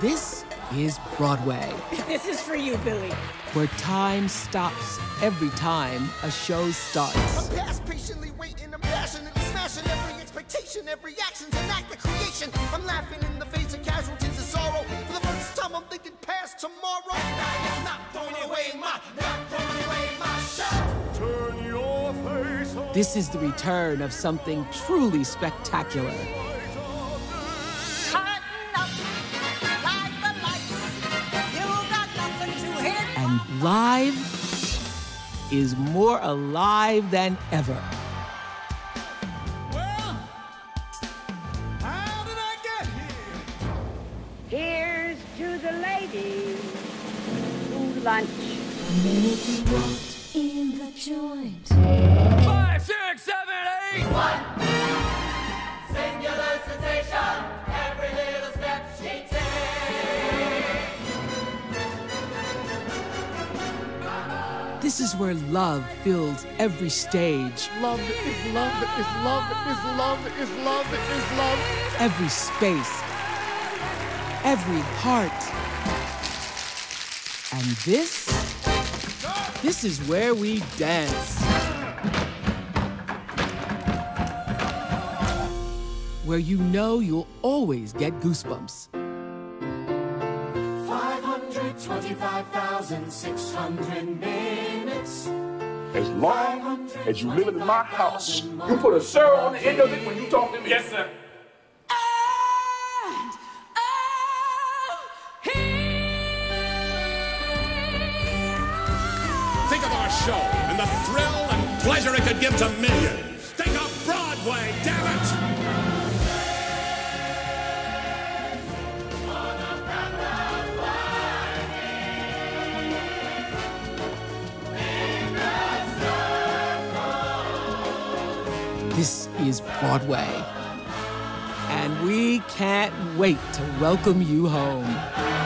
This is Broadway, This is for you, Billy. where time stops every time a show starts. I'm past patiently waiting, I'm passionately smashing every expectation, every action's an act of creation. I'm laughing in the face of casualties of sorrow. For the first time, I'm thinking past tomorrow. And I am not throwing away my, not throwing away my show. Turn your face on This is the return of something truly spectacular. Live is more alive than ever. Well, how did I get here? Here's to the ladies who lunch. minute you walked in the joint. Five, six, seven, eight. One. This is where love fills every stage, Love is love is love is love is love is love. every space, every heart. And this, this is where we dance. Where you know you'll always get goosebumps. 525,600 minutes. As long as you live in my house, you put a sir on the end of it when you talk to me. Yes, sir. Oh, Think of our show and the thrill and pleasure it could give to millions. Think of Broadway, This is Broadway. And we can't wait to welcome you home.